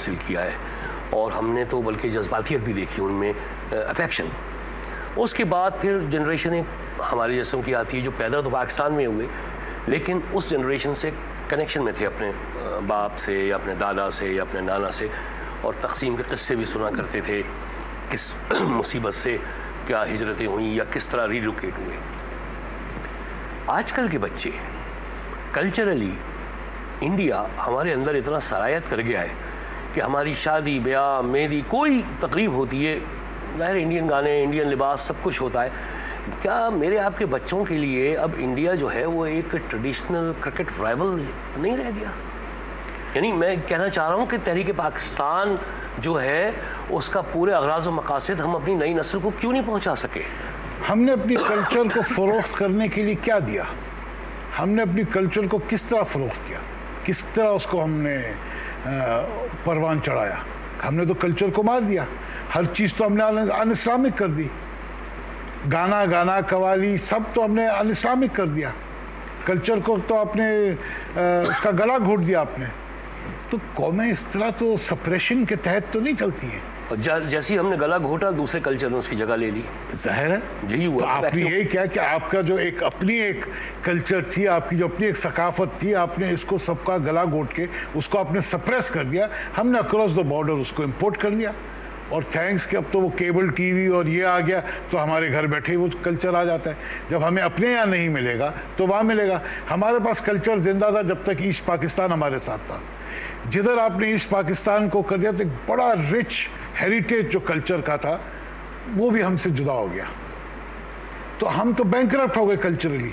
हासिल किया है। और हमने तो बल्कि जज्बातियत भी देखी उनमें अफेक्शन उसके बाद फिर जनरेशन हमारी जिसम की आती है जो पैदा तो पाकिस्तान में हुए, लेकिन उस जनरेशन से कनेक्शन में थे अपने बाप से या अपने दादा से या अपने नाना से, और तकसीम के किस्से भी सुना करते थे, किस मुसीबत से क्या हिजरतें हुई या किस तरह रिलोकेट हुए। आजकल के बच्चे कल्चरली इंडिया हमारे अंदर इतना सरायत कर गया है कि हमारी शादी, ब्याह, मेहंदी, कोई तकरीब होती है, ज़ाहिर इंडियन गाने इंडियन लिबास, सब कुछ होता है। क्या मेरे आपके बच्चों के लिए अब इंडिया जो है वो एक ट्रेडिशनल क्रिकेट राइवल नहीं रह गया? यानी मैं कहना चाह रहा हूँ कि तहरीक पाकिस्तान जो है, उसका पूरे अगराज व मकासद हम अपनी नई नस्ल को क्यों नहीं पहुँचा सके? हमने अपनी कल्चर को फ़रोख्त करने के लिए क्या दिया? हमने अपनी कल्चर को किस तरह फ़रोख्त किया? किस तरह उसको हमने परवान चढ़ाया। हमने तो कल्चर को मार दिया। हर चीज़ तो हमने अन इस्लामिक कर दी। गाना गाना, कवाली, सब तो हमने अन इस्लामिक कर दिया। कल्चर को तो आपने उसका गला घोट दिया आपने। तो कौमें इस तरह तो सप्रेशन के तहत तो नहीं चलती हैं। जैसी हमने गला घोटा दूसरे कल्चर ने उसकी जगह ले ली। ज़ाहिर है? यही हुआ। तो आपने यही क्या कि आपका जो एक अपनी एक कल्चर थी आपकी जो अपनी एक सकाफत थी आपने इसको सबका गला घोट के उसको आपने सप्रेस कर दिया। हमने अक्रॉस द बॉर्डर उसको इम्पोर्ट कर लिया। और थैंक्स कि अब तो वो केबल टीवी और ये आ गया तो हमारे घर बैठे वो कल्चर आ जाता है। जब हमें अपने यहाँ नहीं मिलेगा तो वहाँ मिलेगा। हमारे पास कल्चर ज़िंदा था जब तक ईस्ट पाकिस्तान हमारे साथ था। जिधर आपने ईस्ट पाकिस्तान को कर दिया तो एक बड़ा रिच हेरिटेज जो कल्चर का था वो भी हमसे जुदा हो गया। तो हम तो बैंक हो गए कल्चरली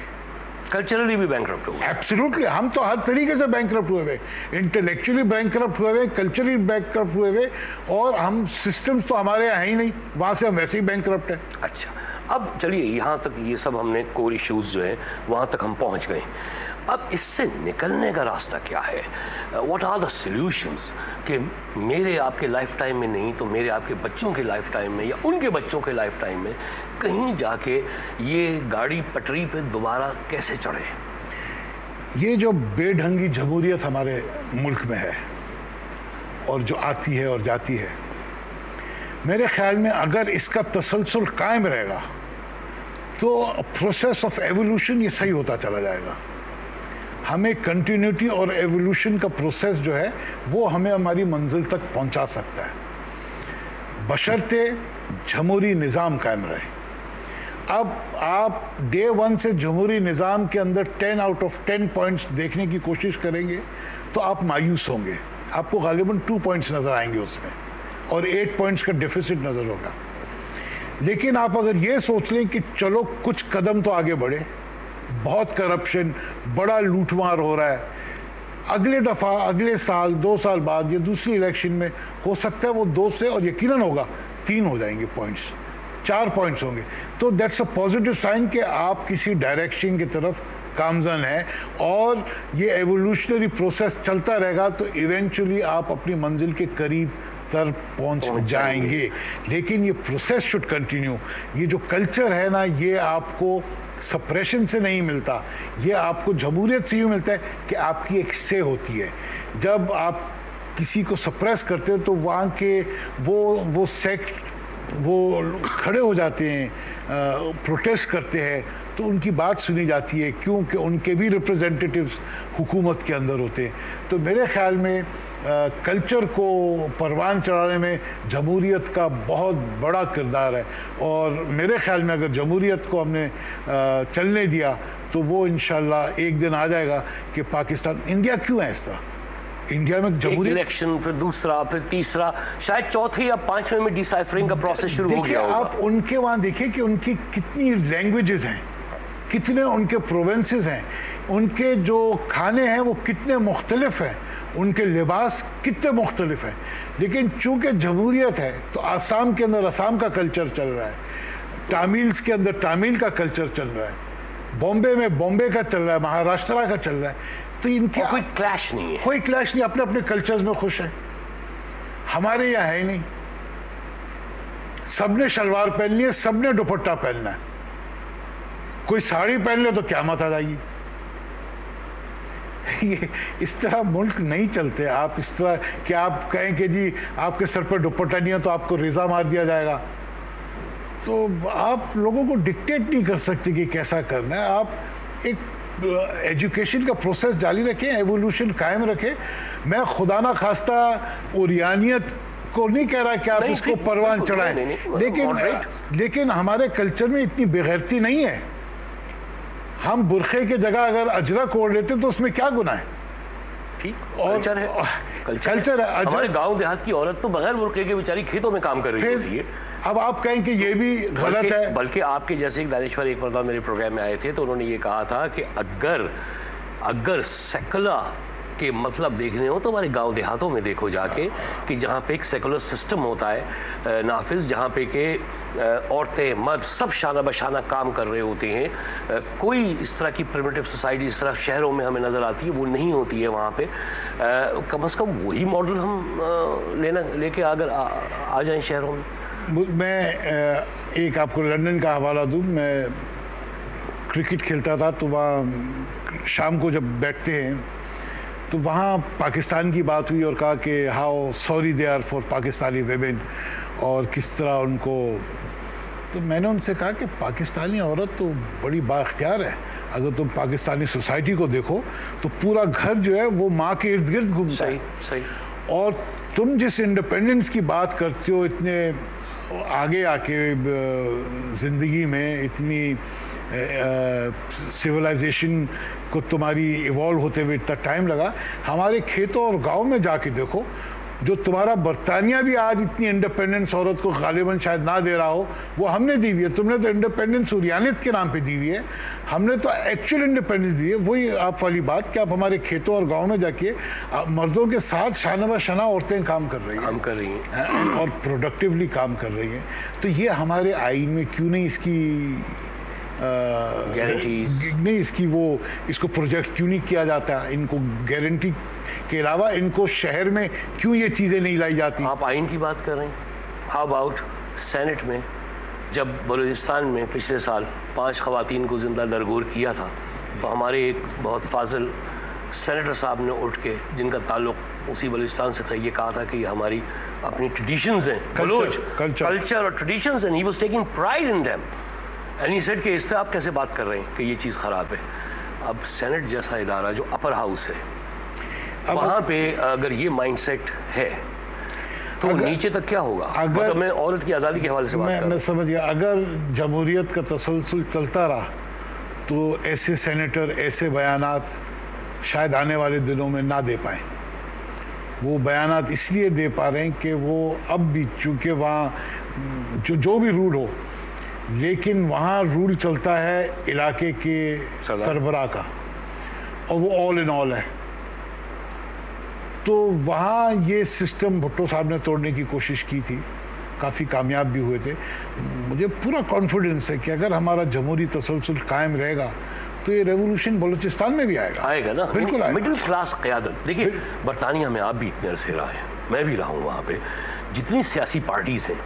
कल्चरली भी बैंक हुए एब्सोल्युटली हम तो हर तरीके से बैंक हुए हुए। इंटेलेक्चुअली बैंक हुए हुए कल्चरली बैंक हुए हुए और हम सिस्टम्स तो हमारे यहाँ ही नहीं वहाँ से हम वैसे ही बैंक है। अच्छा अब चलिए यहाँ तक ये सब हमने कोर इश्यूज़ जो है वहाँ तक हम पहुँच गए। अब इससे निकलने का रास्ता क्या है? वॉट आर द सोल्यूशंस कि मेरे आपके लाइफ टाइम में नहीं तो मेरे आपके बच्चों के लाइफ टाइम में या उनके बच्चों के लाइफ टाइम में कहीं जाके ये गाड़ी पटरी पे दोबारा कैसे चढ़े? ये जो बेढंगी जमहूरियत हमारे मुल्क में है और जो आती है और जाती है, मेरे ख्याल में अगर इसका तसलसल कायम रहेगा तो प्रोसेस ऑफ़ एवोल्यूशन ये सही होता चला जाएगा। हमें कंटिन्यूटी और एवोल्यूशन का प्रोसेस जो है, वो हमें हमारी मंजिल तक पहुँचा सकता है। बशर्ते जमहूरी निज़ाम कायम रहे। अब आप डे वन से जमहूरी निज़ाम के अंदर ten out of ten points देखने की कोशिश करेंगे तो आप मायूस होंगे। आपको गालिबा टू पॉइंट्स नज़र आएँगे उसमें, और एट पॉइंट्स का डिफिसिट नज़र होगा। लेकिन आप अगर ये सोच लें कि चलो कुछ कदम तो आगे बढ़े बहुत करप्शन बड़ा लूटमार हो रहा है। अगले दफ़ा अगले साल दो साल बाद या दूसरी इलेक्शन में हो सकता है वो दो से और यकीनन होगा तीन हो जाएँगे पॉइंट्स चार पॉइंट्स होंगे। तो दैट्स अ पॉजिटिव साइन कि आप किसी डायरेक्शन की तरफ़ कामजन है और ये एवोल्यूशनरी प्रोसेस चलता रहेगा तो इवेंचुअली आप अपनी मंजिल के करीब तर पहुँच जाएँगे। लेकिन ये प्रोसेस शुड कंटिन्यू ये जो कल्चर है ना ये आपको सप्रेशन से नहीं मिलता। ये आपको जमहूरियत से यूँ मिलता है कि आपकी एक से होती है। जब आप किसी को सप्रेस करते हो तो वहाँ के वो वो सेक्ट वो खड़े हो जाते हैं आ, प्रोटेस्ट करते हैं। तो उनकी बात सुनी जाती है क्योंकि उनके भी रिप्रेजेंटेटिव्स हुकूमत के अंदर होते हैं। तो मेरे ख्याल में कल्चर को परवान चढ़ाने में जमहूरीत का बहुत बड़ा किरदार है। और मेरे ख्याल में अगर जमहूरीत को हमने आ, चलने दिया तो वो इन एक दिन आ जाएगा कि पाकिस्तान इंडिया क्यों है इस तरह? इंडिया में जमहूरी इलेक्शन फिर दूसरा फिर तीसरा शायद चौथे या पाँचवें में डिसाइफरिंग का प्रोसेस शुरू हो गया आप उनके वहाँ देखिए कि उनकी कितनी लैंग्वेजेस हैं। कितने उनके प्रोवेंसेस हैं उनके जो खाने हैं वो कितने मुख्तलिफ़ हैं उनके लिबास कितने मुख्तलिफ़ हैं। लेकिन चूँकि जमहूरियत है तो आसाम के अंदर आसाम का कल्चर चल रहा है टामिल्स के अंदर टामिल का कल्चर चल रहा है बॉम्बे में बॉम्बे का चल रहा है महाराष्ट्र का चल रहा है तो इनके कोई क्लैश नहीं है। कोई क्लैश नहीं अपने अपने कल्चर्स में खुश है। हमारे यहाँ है नहीं। सबने शलवार पहननी है सबने दुपट्टा पहनना है। कोई साड़ी पहन ले तो क्या मत आ जाएगी? ये इस तरह मुल्क नहीं चलते। आप इस तरह कि आप कहें कि जी आपके सर पर दुपट्टा नहीं है तो आपको रिजा मार दिया जाएगा। तो आप लोगों को डिक्टेट नहीं कर सकते कि कैसा करना है। आप एक एजुकेशन का प्रोसेस जारी रखें एवोल्यूशन कायम रखें। मैं खुदा ना खास्ता ओरियानियत को नहीं कह रहा कि आप इसको परवान चढ़ाएँ। लेकिन लेकिन हमारे कल्चर में इतनी बेगैरती नहीं है। हम बुरखे की जगह अगर अजरक ओढ़ लेते तो उसमें क्या गुना है? ठीक और कल्चर है। कल्चर, कल्चर है। है हमारे गाँव देहात की औरत तो बगैर बुरखे के बेचारी खेतों में काम कर रही होती है। अब आप कहें कि ये भी गलत है। बल्कि आपके जैसे एक दानेश्वर एक मरतबा मेरे प्रोग्राम में आए थे तो उन्होंने ये कहा था कि अगर अगर सेकुलर के मतलब देखने हो तो हमारे गाँव देहातों में देखो जाके कि जहाँ पे एक सेकुलर सिस्टम होता है नाफिज जहाँ पे के औरतें मर्द सब शाना बशाना काम कर रहे होते हैं। कोई इस तरह की प्रिमेटिव सोसाइटी इस तरह शहरों में हमें नज़र आती है वो नहीं होती है वहाँ पे। कम अज़ कम वही मॉडल हम लेना लेके अगर आ, आ जाएँ शहरों में। मैं एक आपको लंदन का हवाला दूँ। मैं क्रिकेट खेलता था तो वहाँ शाम को जब बैठते हैं तो वहाँ पाकिस्तान की बात हुई और कहा कि how sorry they are for Pakistani women और किस तरह उनको तो मैंने उनसे कहा कि पाकिस्तानी औरत तो बड़ी बाख्तियार है। अगर तुम पाकिस्तानी सोसाइटी को देखो तो पूरा घर जो है वो माँ के इर्द गिर्द घूमता है। सही और तुम जिस इंडिपेंडेंस की बात करते हो इतने आगे आके ज़िंदगी में इतनी सिविलाइजेशन को तुम्हारी इवॉल्व होते हुए इतना टाइम लगा। हमारे खेतों और गाँव में जाके देखो जो तुम्हारा बरतानिया भी आज इतनी इंडिपेंडेंस औरत को गालिबन शायद ना दे रहा हो वो हमने दी हुई है। तुमने तो इंडिपेंडेंस उरियानित के नाम पे दी हुई है। हमने तो एक्चुअल इंडिपेंडेंस दी है। वही आप वाली बात कि आप हमारे खेतों और गाँव में जाके मर्दों के साथ शानबा शना औरतें काम कर रही हैं। काम कर रही हैं। और प्रोडक्टिवली काम कर रही हैं। तो ये हमारे आइन में क्यों नहीं इसकी गारंटीज नहीं इसकी वो इसको प्रोजेक्ट क्यों नहीं किया जाता? इनको गारंटी के अलावा इनको शहर में क्यों ये चीज़ें नहीं लाई जाती? आप आइन की बात कर रहे हैं। हाउ अबाउट सेनेट में जब बलूचिस्तान में पिछले साल पाँच खवतिन को ज़िंदा दरगोर किया था तो हमारे एक बहुत फाजिल सेनेटर साहब ने उठ के जिनका ताल्लुक उसी बलूचिस्तान से था ये कहा था कि हमारी अपनी ट्रेडिशंस हैं। बलोच कल्चर और traditions and he was taking pride in them he said कि इस पर आप कैसे बात कर रहे हैं कि ये चीज़ ख़राब है? अब सेनेट जैसा इदारा जो अपर हाउस है वहाँ पे अगर ये माइंडसेट है तो अगर, नीचे तक क्या होगा? अगर मतलब मैं औरत की आज़ादी के हवाले से बात मैं, मैं समझ गया। अगर जमहूरियत का तसलसल चलता रहा तो ऐसे सेनेटर ऐसे बयान शायद आने वाले दिनों में ना दे पाए। वो बयान इसलिए दे पा रहे हैं कि वो अब भी चूँकि वहाँ जो जो भी रूल हो लेकिन वहाँ रूल चलता है इलाके के सरबरा का और वो ऑल इन ऑल है। तो वहाँ ये सिस्टम भुट्टो साहब ने तोड़ने की कोशिश की थी। काफ़ी कामयाब भी हुए थे। मुझे पूरा कॉन्फिडेंस है कि अगर हमारा जमहूरी तसलसल कायम रहेगा तो ये रेवोल्यूशन बलूचिस्तान में भी आएगा। आएगा ना? बिल्कुल मिडिल क्लास क्यादत देखिए बरतानिया में आप भी इतने अरसे रहा है। मैं भी रहा हूँ वहाँ पे। जितनी सियासी पार्टीज़ हैं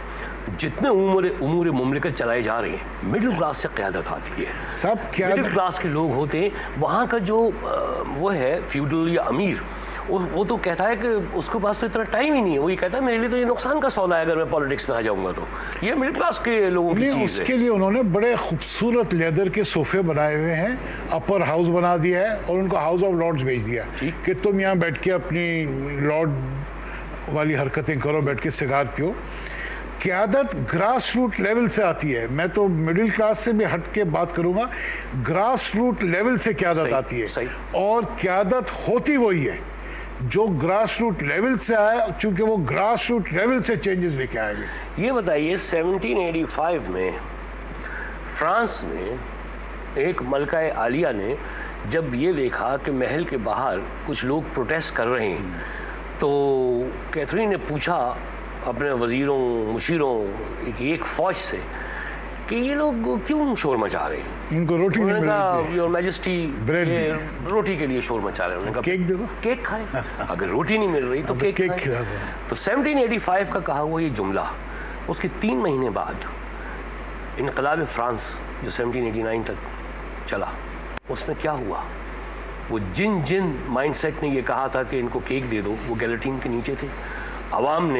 जितने उम्र उमूर मुमलिकत चलाए जा रहे हैं मिडिल क्लास से क्यादत आती है। सब क्या मिडिल क्लास के लोग होते हैं वहाँ का जो वो है फ्यूडल या अमीर वो तो कहता है कि उसके पास तो इतना टाइम ही नहीं है वो ये कहता है मेरे लिए तो ये नुकसान का सौदा है अगर मैं पॉलिटिक्स में आ जाऊँगा तो। ये मिडिल क्लास के लोगों की चीज़ उसके लिए उन्होंने बड़े खूबसूरत लेदर के सोफे बनाए हुए हैं अपर हाउस बना दिया है और उनको हाउस ऑफ़ लॉर्ड्स भेज दिया कि तुम यहाँ बैठ के अपनी लॉर्ड वाली हरकतें करो बैठ के सिगार पियो। क्यादत ग्रास रूट लेवल से आती है। मैं तो मिडिल क्लास से भी हट के बात करूँगा ग्रास रूट लेवल से क्यादत आती है। और क्यादत होती वही है जो ग्रास रूट लेवल से आया चूँकि वो ग्रास रूट लेवल से चेंजेस लेके आएँगे ये बताइए 1785 में फ्रांस में एक मलका आलिया ने जब ये देखा कि महल के बाहर कुछ लोग प्रोटेस्ट कर रहे हैं तो कैथरीन ने पूछा अपने वज़ीरों मुशीरों एक, एक फ़ौज से कि ये लोग क्यों शोर मचा रहे हैं? इनको रोटी नहीं मिल रही योर मैजेस्टी रोटी के लिए शोर मचा रहे हैं। उन्होंने केक दे दो। केक खाए? अगर रोटी नहीं मिल रही तो केक केक खिला दो। तो 1785 का कहा हुआ ये जुमला उसके तीन महीने बाद इनकलाब फ्रांस जो 1789 तक चला उसमें क्या हुआ? वो जिन जिन माइंडसेट ने ये कहा था कि इनको केक दे दो, वो गैलेटीन के नीचे थे। आवाम ने